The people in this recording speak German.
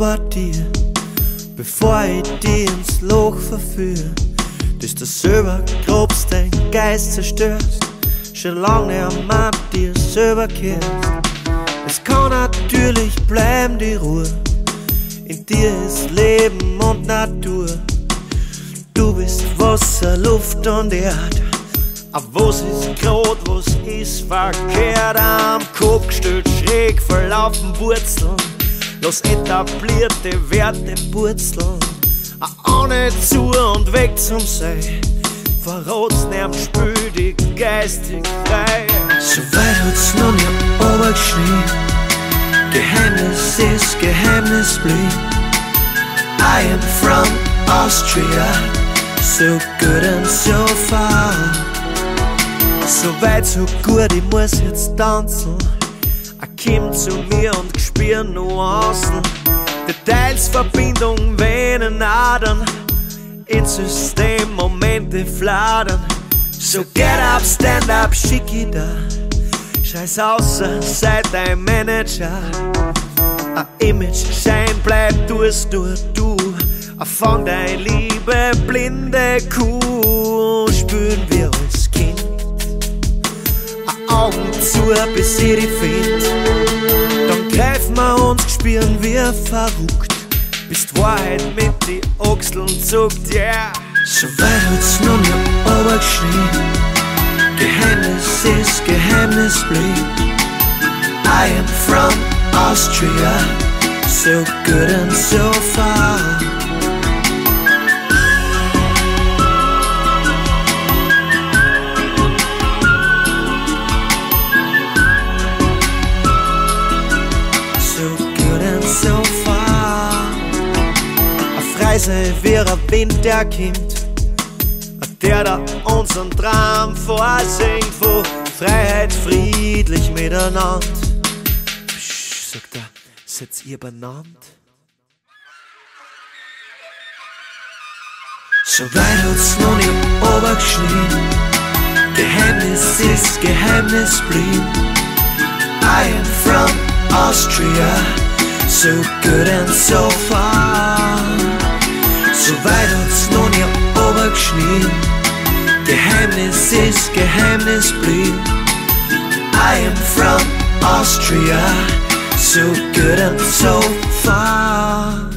dir, bevor ich dich ins Loch verführe. Dass du selber grobst, dein Geist zerstörst, schon lange am Mann dir selber kehrst. Es kann natürlich bleiben, die Ruhe. In dir ist Leben und Natur. Du bist Wasser, Luft und Erde. Aber was ist grad, was ist verkehrt? Am Kopf gestellt, schräg verlaufen Wurzeln. Lass etablierte Werte purzeln. Auch nicht zu und weg zum Sein. Verrat's nicht Spiel die geistig frei. So weit hat's noch nicht runtergeschrien. Geheimnis ist Geheimnis blieb. I am from Austria, so good and so far. So weit, so gut, ich muss jetzt tanzen. Er kommt zu mir und spür Nuancen. Details, Verbindung, Venen, Adern. Ins System Momente fladern. So get up, stand up, schicki da. Scheiß außer, sei dein Manager. Ein Image, Schein, bleib du es nur du. Fang dein liebe blinde Kuh. Spüren wir als Zu, bis sie die find. Dann greifen wir uns, spüren wir verrückt. Bist Wahrheit mit die Achseln zuckt, yeah. So weit hat's noch nicht runtergeschrien. Geheimnis ist Geheimnis blieb. I am from Austria, so good and so far. Sei wie ein Wind, der kommt. Der da unseren Traum vorsingt von Freiheit friedlich miteinander. Psch, sagt er, seid ihr benannt? So weit hat's noch nicht runtergeschrien. Geheimnis ist Geheimnis blieb. I am from Austria, so good and so far. Runtergeschrien. Geheimnis ist Geheimnis blieb. I am from Austria, so good and so far.